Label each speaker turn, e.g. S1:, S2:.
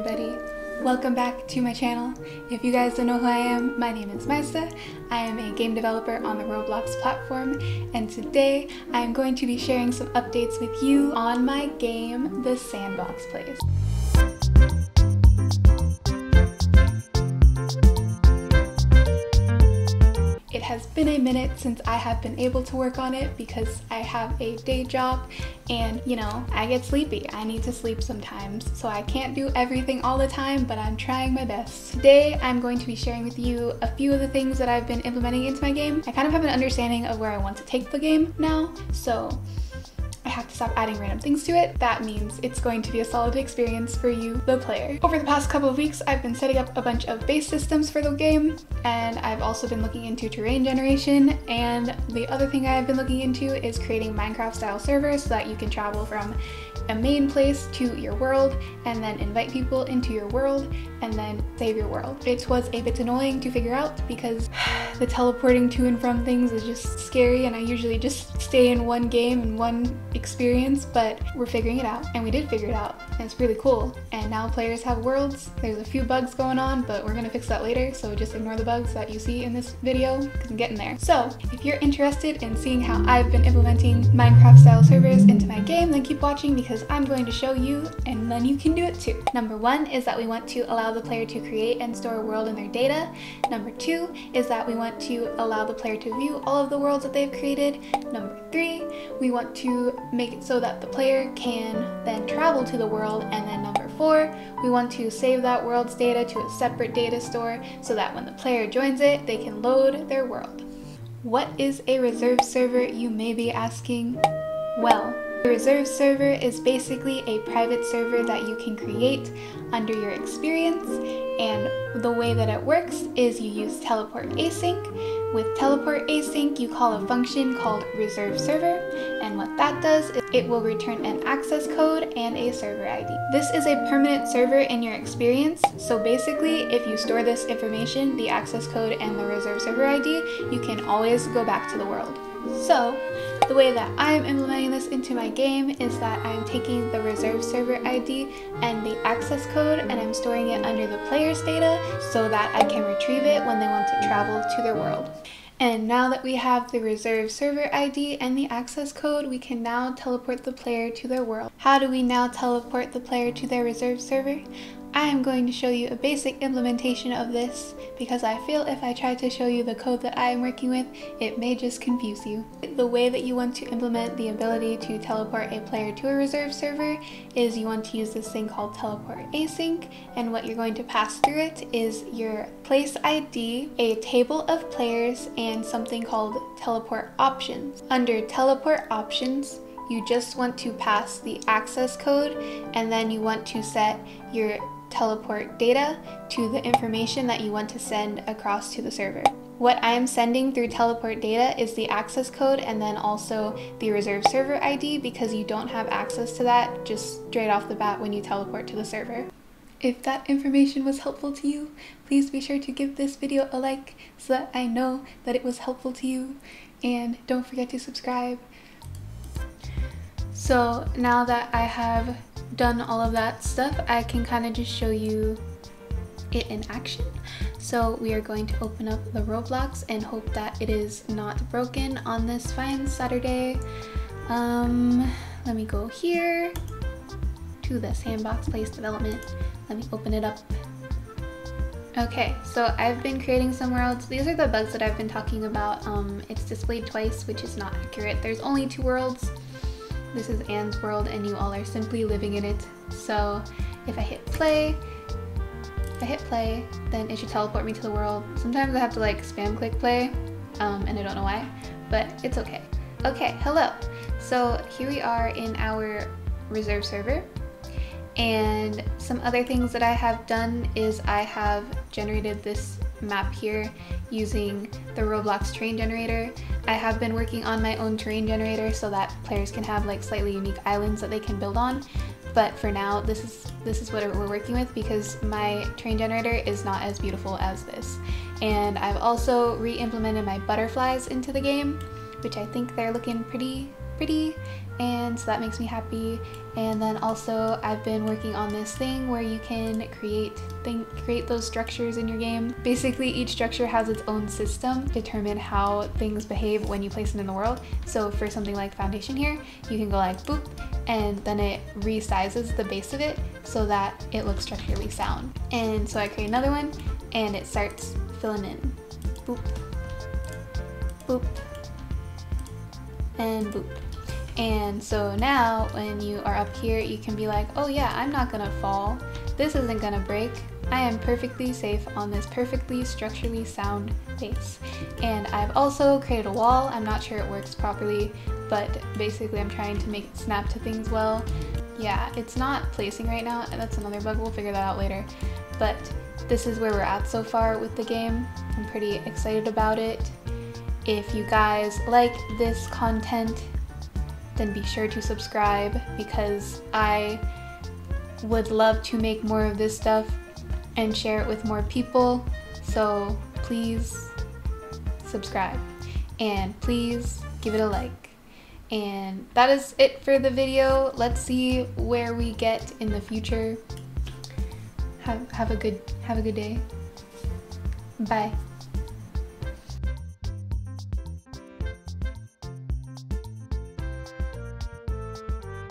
S1: everybody. Welcome back to my channel. If you guys don't know who I am, my name is Myzta. I am a game developer on the Roblox platform, and today I am going to be sharing some updates with you on my game, The Sandbox Place. Has been a minute since I have been able to work on it because I have a day job and you know, I get sleepy. I need to sleep sometimes, so I can't do everything all the time, but I'm trying my best. Today, I'm going to be sharing with you a few of the things that I've been implementing into my game. I kind of have an understanding of where I want to take the game now, so have to stop adding random things to it. That means it's going to be a solid experience for you, the player. Over the past couple of weeks, I've been setting up a bunch of base systems for the game, and I've also been looking into terrain generation, and the other thing I've been looking into is creating Minecraft style servers so that you can travel from a main place to your world and then invite people into your world and then save your world. It was a bit annoying to figure out because the teleporting to and from things is just scary and I usually just stay in one game and one experience, but we're figuring it out and we did figure it out and it's really cool. And now players have worlds. There's a few bugs going on, but we're gonna fix that later, so just ignore the bugs that you see in this video because I'm getting there. So if you're interested in seeing how I've been implementing Minecraft style servers into my game, then keep watching because I'm going to show you and then you can do it too. Number one is that we want to allow the player to create and store a world in their data. Number two is that we want to allow the player to view all of the worlds that they've created. Number three, we want to make it so that the player can then travel to the world. And then number four, we want to save that world's data to a separate data store so that when the player joins it, they can load their world. What is a reserve server, you may be asking? Well, a reserve server is basically a private server that you can create under your experience and the way that it works is you use teleport async. With teleport async you call a function called reserve server and what that does is it will return an access code and a server ID. This is a permanent server in your experience so basically if you store this information, the access code and the reserve server ID, you can always go back to the world. So, the way that I'm implementing this into my game is that I'm taking the reserve server ID and the access code and I'm storing it under the player's data so that I can retrieve when they want to travel to their world. And now that we have the reserve server ID and the access code, we can now teleport the player to their world. How do we now teleport the player to their reserve server? I am going to show you a basic implementation of this because I feel if I try to show you the code that I am working with, it may just confuse you. The way that you want to implement the ability to teleport a player to a reserve server is you want to use this thing called teleport async and what you're going to pass through it is your place ID, a table of players, and something called teleport options. Under teleport options, you just want to pass the access code and then you want to set your teleport data to the information that you want to send across to the server. What I am sending through teleport data is the access code and then also the reserve server ID because you don't have access to that just straight off the bat when you teleport to the server. If that information was helpful to you, please be sure to give this video a like so that I know that it was helpful to you and don't forget to subscribe. So now that I have done all of that stuff, I can kind of just show you it in action. So we are going to open up the Roblox and hope that it is not broken on this fine Saturday. Um, let me go here to the sandbox place development. Let me open it up. Okay, so I've been creating some worlds. These are the bugs that I've been talking about. Um, it's displayed twice, which is not accurate. There's only two worlds. This is Anne's world and you all are simply living in it. So if I hit play, if I hit play, then it should teleport me to the world. Sometimes I have to like spam click play um, and I don't know why, but it's okay. Okay, hello. So here we are in our reserve server. And some other things that I have done is I have generated this map here using the Roblox terrain generator. I have been working on my own terrain generator so that players can have like slightly unique islands that they can build on. But for now, this is this is what we're working with because my terrain generator is not as beautiful as this. And I've also re-implemented my butterflies into the game, which I think they're looking pretty pretty and so that makes me happy. And then also I've been working on this thing where you can create create those structures in your game. Basically each structure has its own system to determine how things behave when you place them in the world. So for something like foundation here, you can go like boop and then it resizes the base of it so that it looks structurally sound. And so I create another one and it starts filling in. Boop, boop, and boop. And so now when you are up here, you can be like, oh yeah, I'm not gonna fall. This isn't gonna break. I am perfectly safe on this perfectly structurally sound base. And I've also created a wall. I'm not sure it works properly, but basically I'm trying to make it snap to things well. Yeah, it's not placing right now, and that's another bug. We'll figure that out later. But this is where we're at so far with the game. I'm pretty excited about it. If you guys like this content, then be sure to subscribe because I would love to make more of this stuff and share it with more people. So please subscribe and please give it a like. And that is it for the video. Let's see where we get in the future. Have, have a good have a good day. Bye.